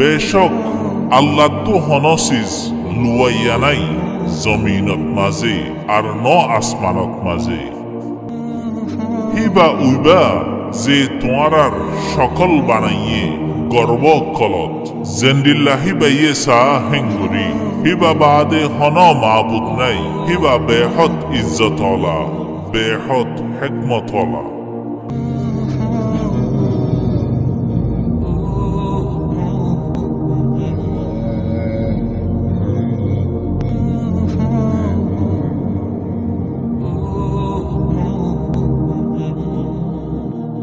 বেশক আল্লাহ তো হনসিজ লুয়াইয়া নাই জমিনত মাঝে আর ন আসমানত মাঝে হিবা উইবা যে তোমার সকল বানাইয়ে গর্ব কলত। জেন্দিল্লাহি বাইয়ে সা হেঙ্গুরি। হিবা বাদে হন মাবুদ নাই। হিবা বেহত ইজ্জতলা বেহত হেকমতলা